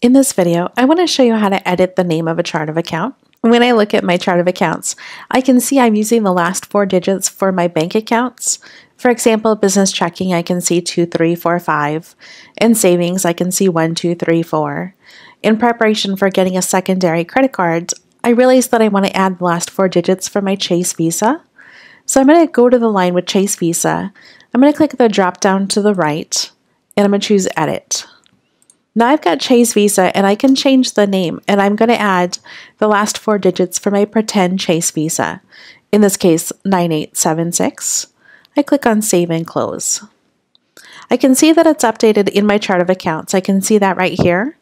In this video, I want to show you how to edit the name of a chart of account. When I look at my chart of accounts, I can see I'm using the last four digits for my bank accounts. For example, business checking, I can see 2345. In savings, I can see 1234. In preparation for getting a secondary credit card, I realized that I want to add the last four digits for my Chase Visa. So I'm going to go to the line with Chase Visa. I'm going to click the drop down to the right, and I'm going to choose Edit. Now I've got Chase Visa and I can change the name and I'm going to add the last four digits for my pretend Chase Visa. In this case, 9876. I click on Save and Close. I can see that it's updated in my chart of accounts. I can see that right here.